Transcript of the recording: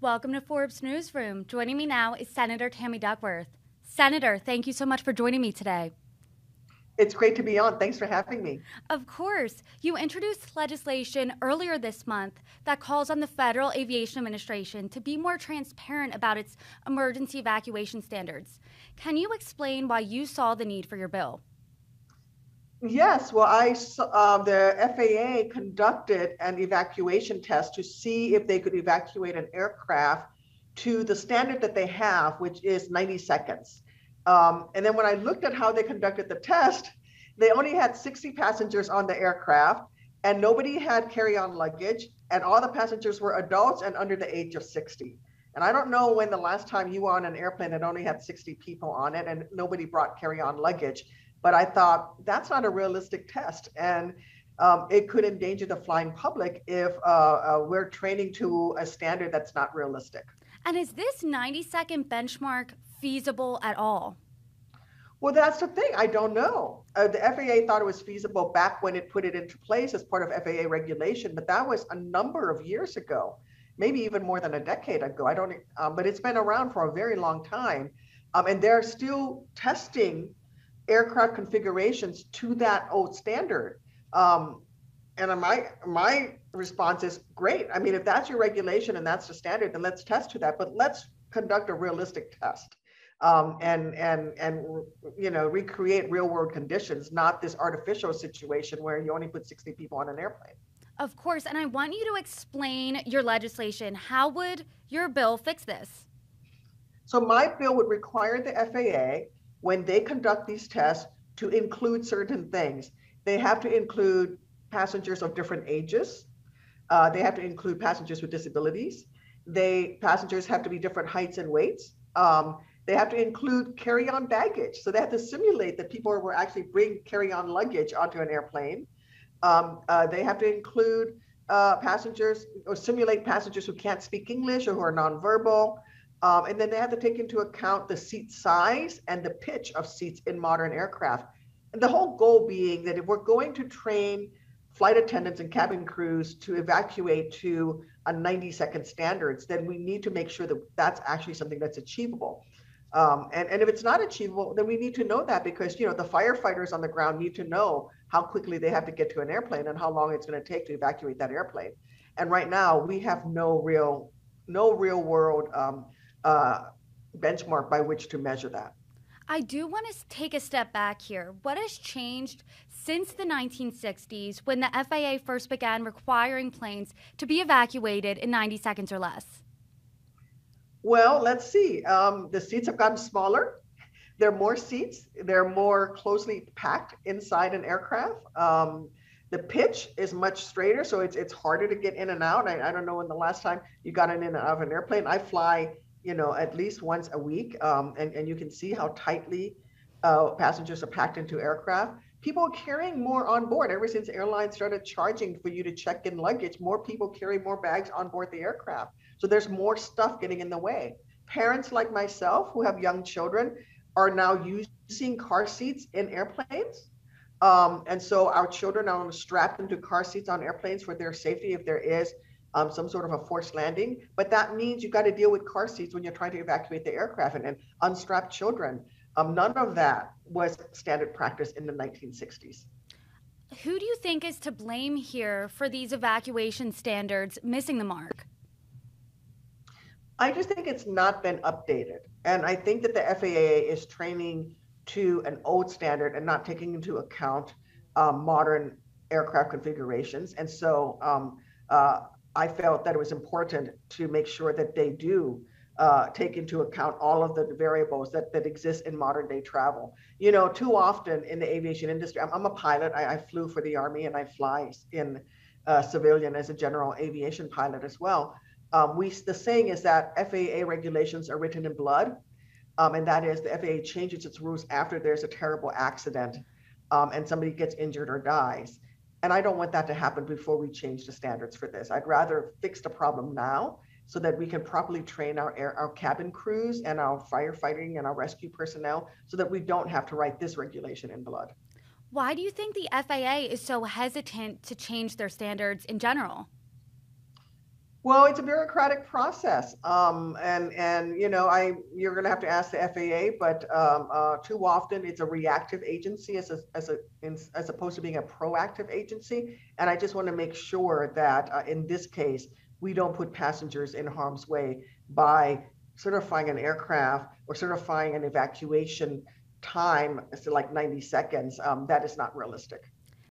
Welcome to Forbes Newsroom. Joining me now is Senator Tammy Duckworth. Senator, thank you so much for joining me today. It's great to be on. Thanks for having me. Of course. You introduced legislation earlier this month that calls on the Federal Aviation Administration to be more transparent about its emergency evacuation standards. Can you explain why you saw the need for your bill? Yes, well, I uh, the FAA conducted an evacuation test to see if they could evacuate an aircraft to the standard that they have, which is 90 seconds. Um, and then when I looked at how they conducted the test, they only had 60 passengers on the aircraft and nobody had carry-on luggage and all the passengers were adults and under the age of 60. And I don't know when the last time you were on an airplane that only had 60 people on it and nobody brought carry-on luggage. But I thought that's not a realistic test. And um, it could endanger the flying public if uh, uh, we're training to a standard that's not realistic. And is this 90 second benchmark feasible at all? Well, that's the thing. I don't know. Uh, the FAA thought it was feasible back when it put it into place as part of FAA regulation, but that was a number of years ago, maybe even more than a decade ago. I don't, um, but it's been around for a very long time, um, and they're still testing aircraft configurations to that old standard. Um, and my my response is great. I mean, if that's your regulation and that's the standard, then let's test to that. But let's conduct a realistic test um, and and and you know recreate real world conditions, not this artificial situation where you only put 60 people on an airplane. Of course, and I want you to explain your legislation. How would your bill fix this? So my bill would require the FAA when they conduct these tests to include certain things. They have to include passengers of different ages. Uh, they have to include passengers with disabilities. They passengers have to be different heights and weights. Um, they have to include carry-on baggage. So they have to simulate that people were actually bring carry-on luggage onto an airplane. Um, uh, they have to include uh, passengers or simulate passengers who can't speak English or who are nonverbal. Um, and then they have to take into account the seat size and the pitch of seats in modern aircraft. And the whole goal being that if we're going to train flight attendants and cabin crews to evacuate to a 90 second standards, then we need to make sure that that's actually something that's achievable. Um, and, and if it's not achievable, then we need to know that because you know the firefighters on the ground need to know how quickly they have to get to an airplane and how long it's going to take to evacuate that airplane. And right now we have no real no real world um, uh, benchmark by which to measure that. I do want to take a step back here. What has changed since the 1960s when the FAA first began requiring planes to be evacuated in 90 seconds or less? Well, let's see. Um, the seats have gotten smaller. There are more seats. They're more closely packed inside an aircraft. Um, the pitch is much straighter, so it's it's harder to get in and out. I, I don't know when the last time you got in and out of an airplane. I fly you know, at least once a week. Um, and, and you can see how tightly uh, passengers are packed into aircraft. People are carrying more on board. Ever since airlines started charging for you to check in luggage, more people carry more bags on board the aircraft. So there's more stuff getting in the way. Parents like myself who have young children are now using car seats in airplanes. Um, and so our children are strapped into car seats on airplanes for their safety if there is um, some sort of a forced landing. But that means you've got to deal with car seats when you're trying to evacuate the aircraft and, and unstrapped children. Um, none of that was standard practice in the 1960s. Who do you think is to blame here for these evacuation standards missing the mark? I just think it's not been updated. And I think that the FAA is training to an old standard and not taking into account um, modern aircraft configurations. And so um, uh, I felt that it was important to make sure that they do uh, take into account all of the variables that, that exist in modern day travel. You know, too often in the aviation industry, I'm, I'm a pilot. I, I, flew for the Army and I fly in uh, civilian as a general aviation pilot as well. Um, we the saying is that FAA regulations are written in blood, um, and that is the FAA changes its rules after there's a terrible accident um, and somebody gets injured or dies. And I don't want that to happen before we change the standards for this. I'd rather fix the problem now so that we can properly train our air, our cabin crews and our firefighting and our rescue personnel so that we don't have to write this regulation in blood. Why do you think the FAA is so hesitant to change their standards in general? Well, it's a bureaucratic process, um, and and you know, I you're going to have to ask the FAA, but um, uh, too often it's a reactive agency as a, as a in, as opposed to being a proactive agency. And I just want to make sure that uh, in this case, we don't put passengers in harm's way by certifying an aircraft or certifying an evacuation time, so like 90 seconds. Um, that is not realistic.